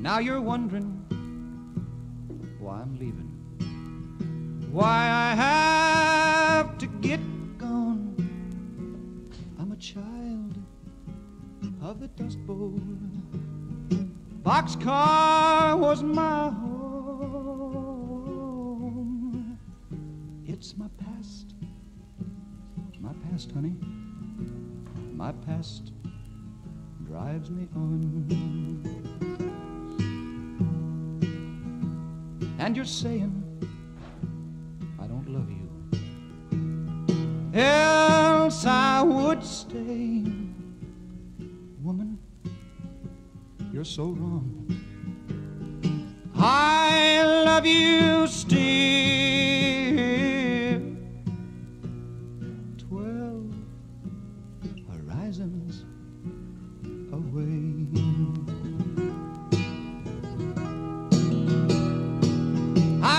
Now you're wondering why I'm leaving. Why I have to get gone. I'm a child of the Dust Bowl. Boxcar was my home. It's my past. My past, honey. My past drives me on. And you're saying, I don't love you. Else I would stay. Woman, you're so wrong. I love you still.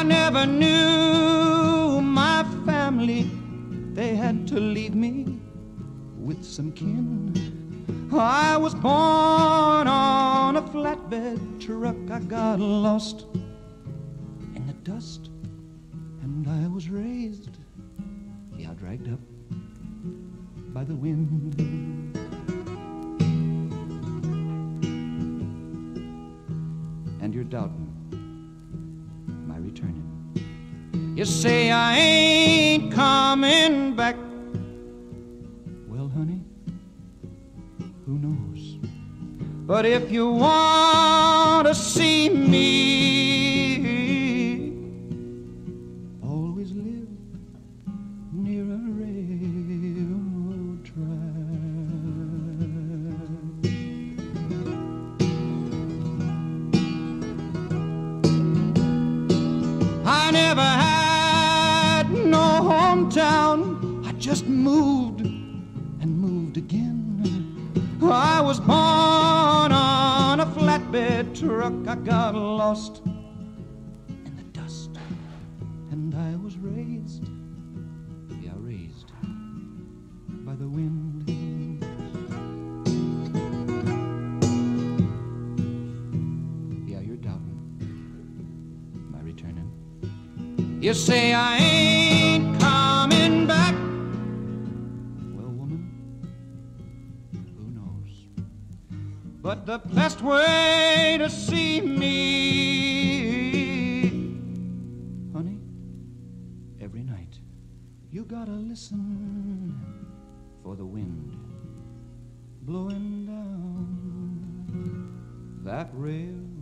I never knew my family, they had to leave me with some kin. I was born on a flatbed truck. I got lost in the dust, and I was raised, yeah, dragged up by the wind. And you're doubting returning. You say I ain't coming back. Well, honey, who knows? But if you want to see me, I never had no hometown. I just moved and moved again. I was born on a flatbed truck. I got lost in the dust. And I was raised, yeah, raised by the wind. You say I ain't coming back. Well, woman, who knows? But the best way to see me, honey, every night, you gotta listen for the wind blowing down that railroad